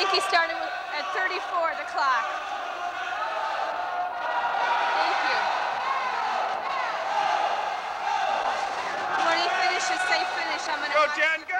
think he started at 34, the clock. Thank you. When he finishes, say finish. I'm going to... Go, Jen, go!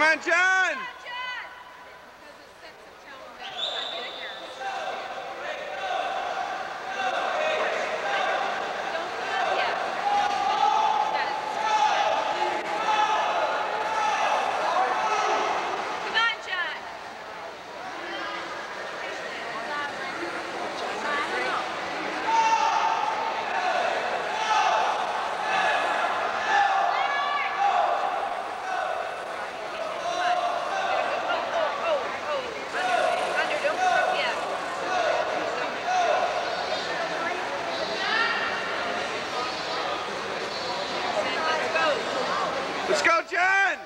Come John! Let's go, John!